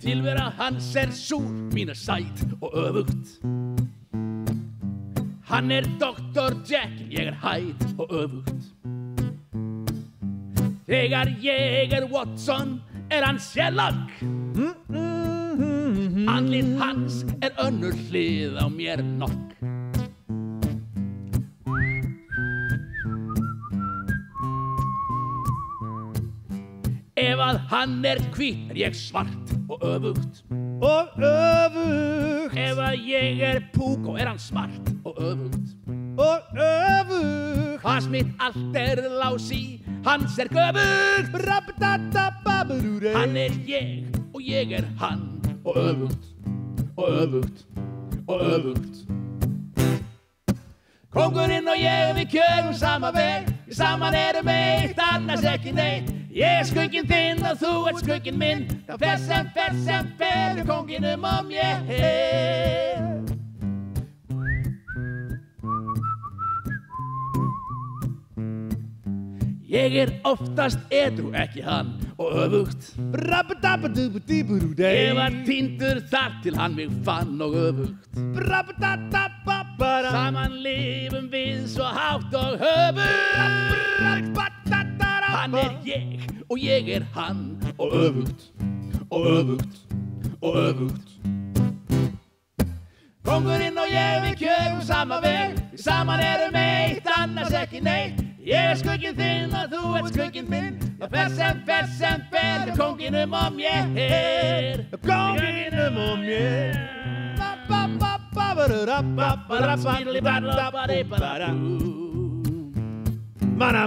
Tilvera hans er súr, mín er sæt og öfugt. Hann er Dr. Jekyll, ég er Hyde og öfugt. Þegar ég er Watson er hann Sherlock. Andlið hans er önnur hlið á mér nokk. Ef að hann er hvít er ég svart og öfugt. Og öfugt. Ef að ég er Púkó er hann smart. Og öfugt. Og öfugt. Hvað mitt allt er lási, hans er göfugt. Hann er ég og ég er hann. Og öfugt. Og öfugt. Og öfugt. Kongurinn og ég við kjörum sama veg. Saman erum eitt, annars ekki neitt Ég er skugginn þinn og þú ert skugginn minn. Þá fer sem fer sem fer konginum og mér. Ég er oftast edru, ekki hann og öfugt. Ég var týndur þar til hann mig fann og öfugt Saman lifum við svo hátt og höfugt Hann er ég og ég er hann. Og öfugt og öfugt og öfugt. Kongurinn og ég við kjörum sama veg. Við saman erum eitt, annars ekki neitt. Ég er skugginn þinn og þú ert skugginn minn. Og fer sem fer sem fer Konginum og mér Konginum og mér Mana